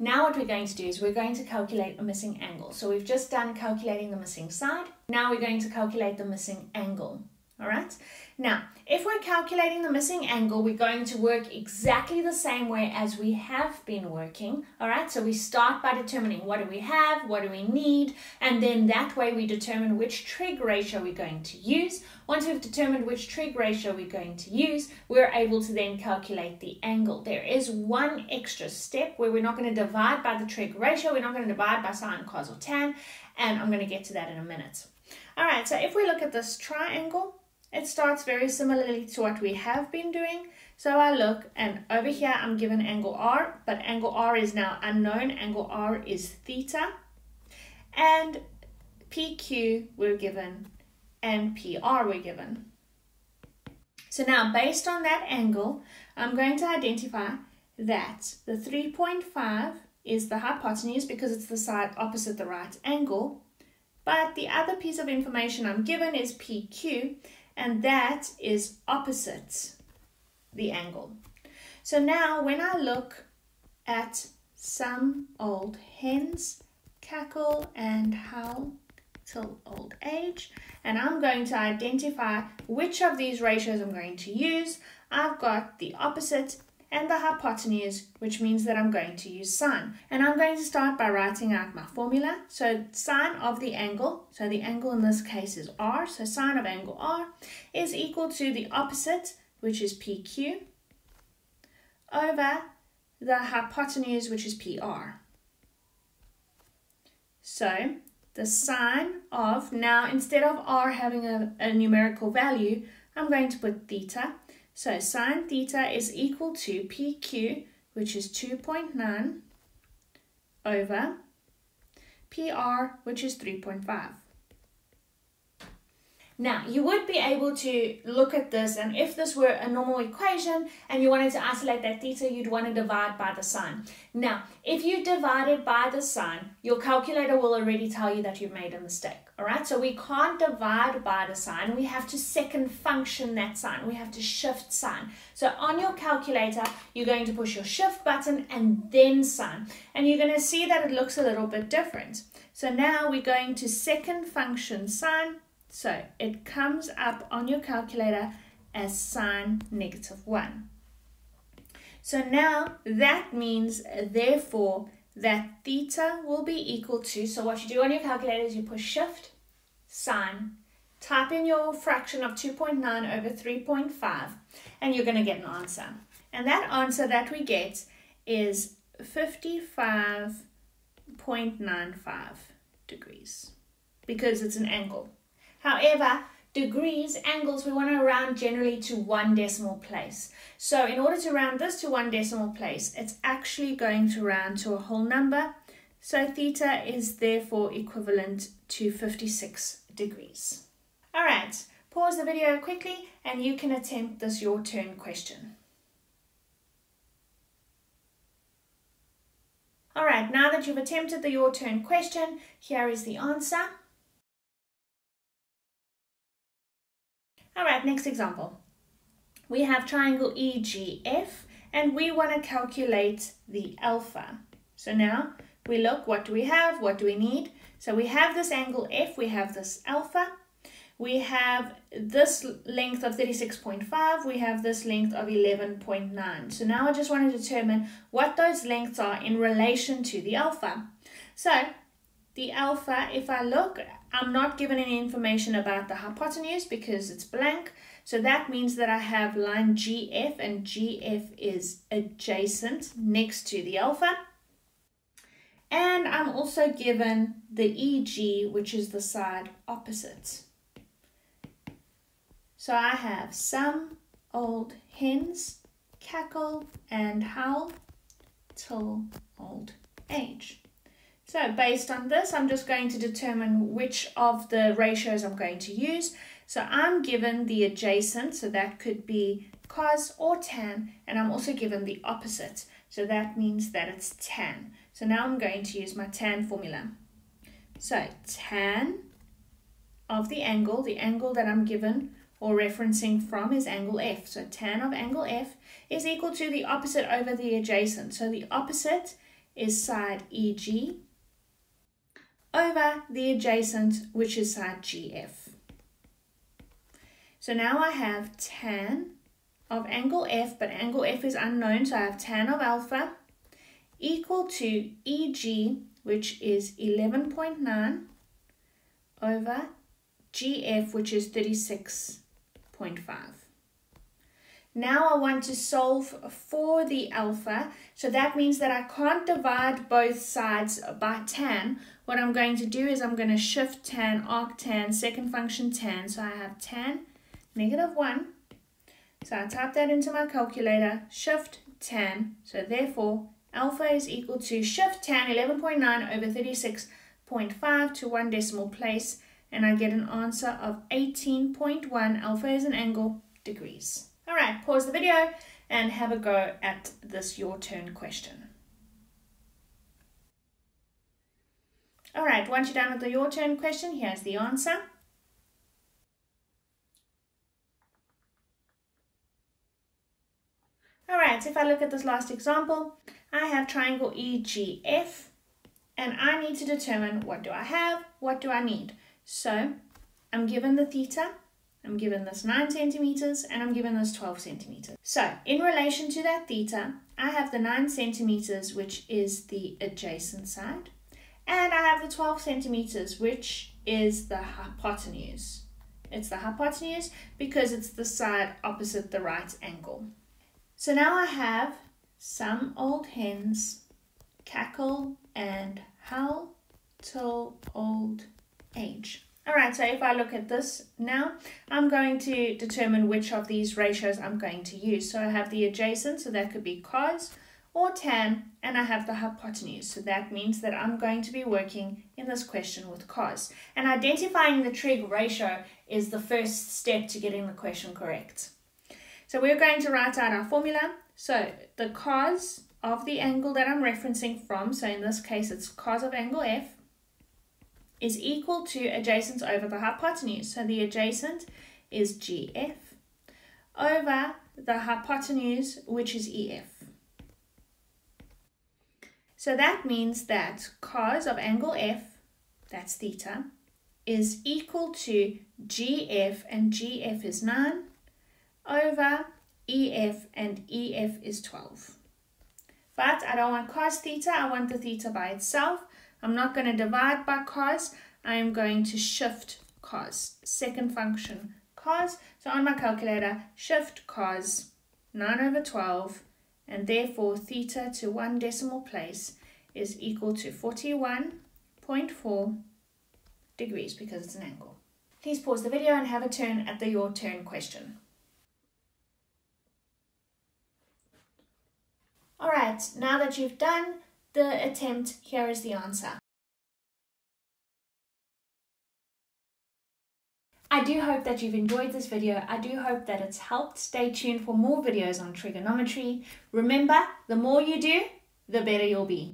Now what we're going to do is we're going to calculate a missing angle. So we've just done calculating the missing side. Now we're going to calculate the missing angle. All right. Now, if we're calculating the missing angle, we're going to work exactly the same way as we have been working. All right. So we start by determining what do we have, what do we need, and then that way we determine which trig ratio we're going to use. Once we've determined which trig ratio we're going to use, we're able to then calculate the angle. There is one extra step where we're not going to divide by the trig ratio. We're not going to divide by sine, cos, or tan, and I'm going to get to that in a minute. All right. So if we look at this triangle, it starts very similarly to what we have been doing. So I look and over here I'm given angle R, but angle R is now unknown. Angle R is theta. And PQ we're given and PR we're given. So now based on that angle, I'm going to identify that the 3.5 is the hypotenuse because it's the side opposite the right angle. But the other piece of information I'm given is PQ and that is opposite the angle. So now when I look at some old hens cackle and howl till old age and I'm going to identify which of these ratios I'm going to use. I've got the opposite and the hypotenuse, which means that I'm going to use sine. And I'm going to start by writing out my formula. So sine of the angle, so the angle in this case is r, so sine of angle r is equal to the opposite, which is PQ, over the hypotenuse, which is PR. So the sine of, now instead of r having a, a numerical value, I'm going to put theta, so sine theta is equal to PQ, which is 2.9, over PR, which is 3.5. Now, you would be able to look at this, and if this were a normal equation and you wanted to isolate that theta, you'd want to divide by the sine. Now, if you divide it by the sine, your calculator will already tell you that you've made a mistake. All right, so we can't divide by the sine. We have to second function that sine. We have to shift sine. So on your calculator, you're going to push your shift button and then sine. And you're going to see that it looks a little bit different. So now we're going to second function sine so it comes up on your calculator as sine negative 1. So now that means, therefore, that theta will be equal to, so what you do on your calculator is you push shift, sine, type in your fraction of 2.9 over 3.5, and you're going to get an answer. And that answer that we get is 55.95 degrees because it's an angle. However, degrees, angles, we want to round generally to one decimal place. So in order to round this to one decimal place, it's actually going to round to a whole number. So theta is therefore equivalent to 56 degrees. All right, pause the video quickly and you can attempt this your turn question. All right, now that you've attempted the your turn question, here is the answer. All right, next example. We have triangle EGF and we want to calculate the alpha. So now we look, what do we have? What do we need? So we have this angle F, we have this alpha, we have this length of 36.5, we have this length of 11.9. So now I just want to determine what those lengths are in relation to the alpha. So the alpha, if I look, I'm not given any information about the hypotenuse because it's blank. So that means that I have line GF and GF is adjacent next to the alpha. And I'm also given the EG, which is the side opposite. So I have some old hens cackle and howl till old age. So based on this, I'm just going to determine which of the ratios I'm going to use. So I'm given the adjacent, so that could be cos or tan, and I'm also given the opposite. So that means that it's tan. So now I'm going to use my tan formula. So tan of the angle, the angle that I'm given or referencing from is angle F. So tan of angle F is equal to the opposite over the adjacent. So the opposite is side EG over the adjacent, which is side GF. So now I have tan of angle F, but angle F is unknown, so I have tan of alpha equal to EG, which is 11.9 over GF, which is 36.5. Now I want to solve for the alpha, so that means that I can't divide both sides by tan. What I'm going to do is I'm going to shift tan, arctan, second function tan, so I have tan negative 1. So I type that into my calculator, shift tan, so therefore alpha is equal to shift tan 11.9 over 36.5 to one decimal place, and I get an answer of 18.1, alpha is an angle, degrees. All right, pause the video and have a go at this your turn question. All right, once you're done with the your turn question, here's the answer. All right, so if I look at this last example, I have triangle EGF and I need to determine what do I have, what do I need. So I'm given the theta, I'm given this 9 centimeters and I'm given this 12 centimeters. So in relation to that theta, I have the 9 centimeters, which is the adjacent side, and I have the 12 centimeters, which is the hypotenuse. It's the hypotenuse because it's the side opposite the right angle. So now I have some old hens cackle and howl till old age. Alright, so if I look at this now, I'm going to determine which of these ratios I'm going to use. So I have the adjacent, so that could be cos or tan, and I have the hypotenuse. So that means that I'm going to be working in this question with cos. And identifying the trig ratio is the first step to getting the question correct. So we're going to write out our formula. So the cos of the angle that I'm referencing from, so in this case it's cos of angle F, is equal to adjacent over the hypotenuse. So the adjacent is GF over the hypotenuse, which is EF. So that means that cos of angle F, that's theta, is equal to GF, and GF is 9, over EF, and EF is 12. But I don't want cos theta, I want the theta by itself. I'm not going to divide by cos. I am going to shift cos. Second function, cos. So on my calculator, shift cos 9 over 12. And therefore, theta to one decimal place is equal to 41.4 degrees because it's an angle. Please pause the video and have a turn at the your turn question. Alright, now that you've done the attempt, here is the answer. I do hope that you've enjoyed this video. I do hope that it's helped. Stay tuned for more videos on trigonometry. Remember, the more you do, the better you'll be.